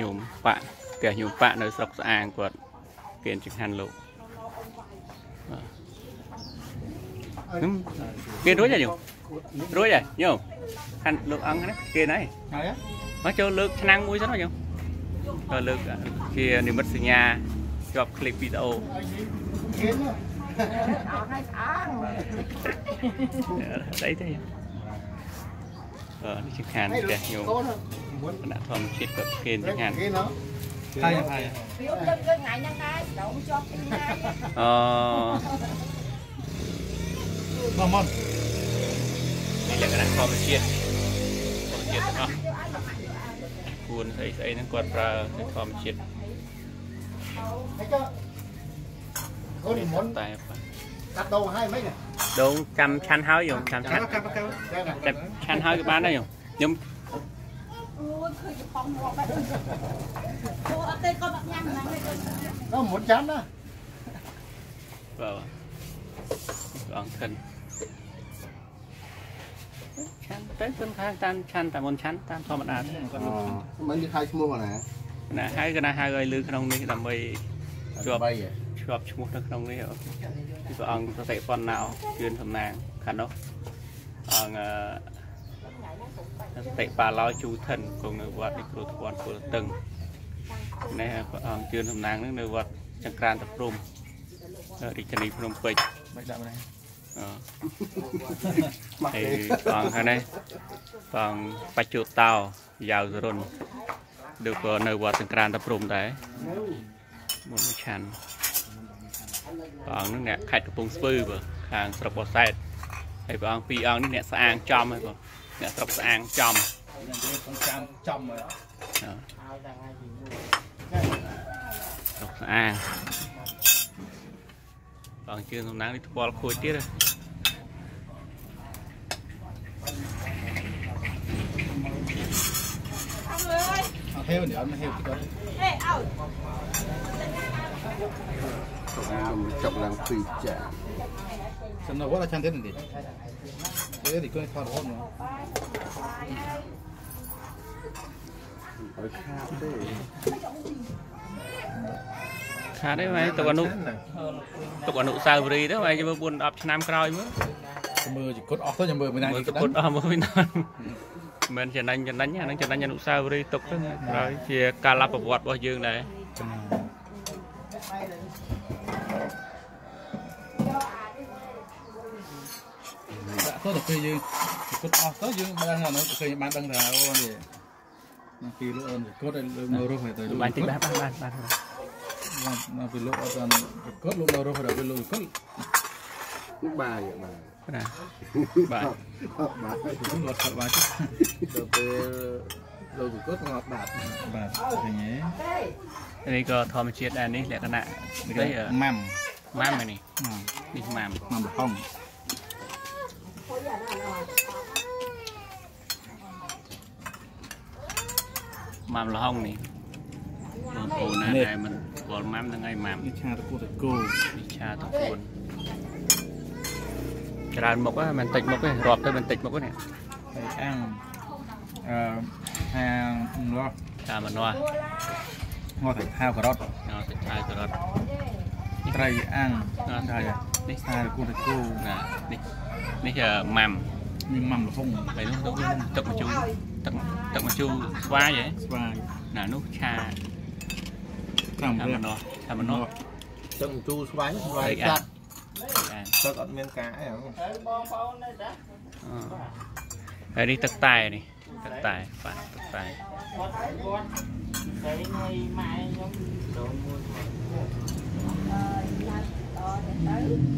ញោមប៉ាក់ផ្ទះញោមប៉ាក់នៅស្រុកស្អាងគាត់គេចង្ហាន់លោកហឹមគេរួចហើយញោមរួចហើយញោមហាន់លោកអង្គណាគេណៃ ហើយ មកចូលលើកឆ្នាំងមួយសិនមកញោមចូលលើកជានិមិត្តសញ្ញាជាប់คลิปវីដេអូ គេនោះ អត់ឲ្យស្អាង ស្អីទេអឺនេះចង្ហាន់ផ្ទះញោម កូន គណៈធម្មជាតិគាត់គេចង្ហាន់គេនោះហើយហើយវាយើងយើងថ្ងៃហ្នឹងដែរដងជាប់ពីថ្ងៃអឺបងមកនេះលក្ខណៈធម្មជាតិធម្មជាតិទាំងអស់គួនស្អីស្អីហ្នឹងគាត់ប្រើនៅធម្មជាតិហើយចុះកូនមុនតែកាត់ដូងឲ្យមិនណាដូងចាំឆាន់ហើយយំចាំឆាន់កាប់កាប់ចាណាចាំឆាន់ហើយក៏បានដែរយំខ្ញុំ អូយឃើញកំប៉ុងមកបែបអូអត់ទេក៏បាក់ញ៉ាំហ្នឹងទេនោះមុនចាំណាបើបងខិនឆាន់ទៅខ្ញុំថាតាមឆាន់តាមមុនឆាន់តាមធម្មតាទេមិននិយាយឈ្មោះណាណាហើយក៏ណាហៅឲ្យលឺក្នុងនេះដើម្បីជាប់បីជាប់ឈ្មោះនៅក្នុងនេះពីព្រះអង្គសតិប៉ុណ្ណោជឿនសំណាងខាងនោះអង្គអឺ សតិបាឡោជូថិនគង់នៅវត្តនេះគ្រូធ្វាន់ពលតឹងនេះព្រះអង្គជឿនសំណាងនឹងនៅវត្តចង្ក្រានតព្រំរាជធានីភ្នំពេញមិនដាក់មិនអឺហើយព្រះអង្គខាងនេះព្រះអង្គបច្ចុតោយ៉ាវសរុនឬក៏នៅវត្តចង្ក្រានតព្រំដែរមុនមួយឆាន់ព្រះអង្គនឹងអ្នកខេត្តកំពង់ស្ពឺបើខាងស្រុកបរសែតហើយព្រះអង្គពីរអង្គនេះអ្នកស្អាងចំហើយបង អ្នកស្រុកស្អាងចំខ្ញុំនិយាយក្នុងចាំចំហើយអឺស្រុកស្អាងព្រះអង្គជឿនសំណាងនេះថ្ពាល់ខួចទៀតហ៎អើយអត់ហេវនេះអត់មកហេវទីគាត់ហេឲ្យខ្ញុំចប់ឡើងពីចាសំណួរគាត់ឆាន់ទេនេះទេទីគាត់ថតរហូតមកឲ្យខាតទេខាតទេម៉ែទុកអនុ ទុកអនុស្សាវរីយ៍ទៅម៉ែជិះមើល4 10ឆ្នាំក្រោយមើលមើលជីគាត់អស់ទៅខ្ញុំមើលមិនណាមើលជីទៅគាត់ពុតអស់មើលវិញទៅមិនចំណេញចំណេញអាហ្នឹងចំណេញអនុស្សាវរីយ៍ទុកទៅក្រោយជាការលັບប្រវត្តិរបស់យើងដែរ ដាក់ទៅទៅពេលយើងគាត់អស់ទៅយើងបានអានោះឃើញបានដឹងថាអូនេះពីលោកអូនគាត់ឲ្យលើមើលរស់ទៅបានតិចបានបានបានបានមកពីលោកអត់គាត់លោកនៅរស់ទៅពេលលោកគាត់បាយបាយណាបាទបាយគាត់គាត់បានចុះទៅពេលលោកគាត់ងាប់បាត់បាទឃើញទេនេះក៏ធម្មជាតិដែរនេះលក្ខណៈនេះម៉ាំម៉ាំហើយនេះនេះម៉ាំម៉ាំលហុង ម៉ាំលហុងនេះបងប្អូនណាដែលមិនស្គាល់ម៉ាំហ្នឹងហើយម៉ាំនេះឆាតគូតគោវិឆាតពួនច្រើនមុខហ្នឹងមិនតិចមុខទេរាប់ទៅមិនតិចមុខទេនេះហើយអាំងអឺហាងនោះតាមមនោះងត់ថាវការ៉ុតអត់តិចឆាការ៉ុតត្រីអាំងអត់ ហើយនេះឆាតគូតគោណានេះនេះម៉ាំមានម៉ាំលហុងហើយនោះនោះទឹកម្ជូរទឹកទឹកម្ជូរស្វាយហ៎ស្វាយណានោះឆាតាមតាមរៀមបនោះតាមមនោះទឹកជូរស្វាយស្វាយកាកាត់ត់ទឹកអត់មានកាអីហ៎ហើយនេះទឹកតែនេះទឹកតែបាទទឹកតែ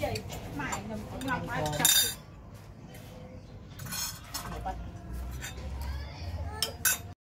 chơi chơi mãi ngầm ngọc ai chặt